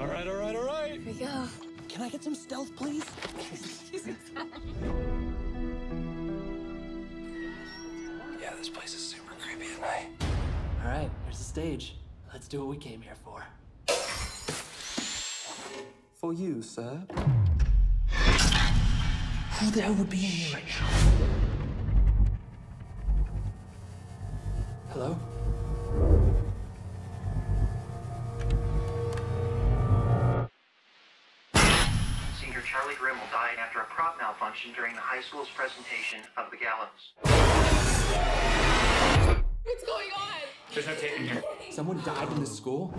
All right, all right, all right. Here we go. Can I get some stealth, please? yeah, this place is super creepy at night. All right, here's the stage. Let's do what we came here for. For you, sir. Who the hell would be in here right now? Charlie Grimille died after a prop malfunction during the high school's presentation of the gallows. What's going on? There's no tape in here. Someone died in the school?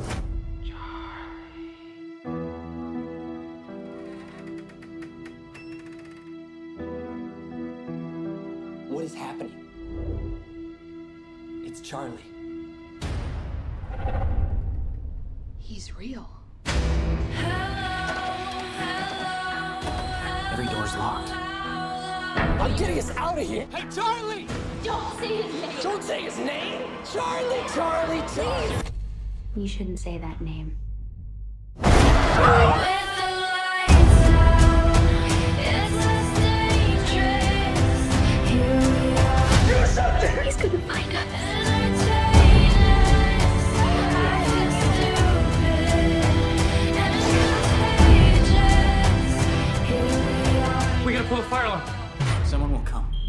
Charlie. What is happening? It's Charlie. He's real. door's locked. I'm getting us out of here! Hey, Charlie! Don't say his name. Don't say his name! Charlie! Charlie! Charlie! You shouldn't say that name. Pull a fire alarm. Someone will come.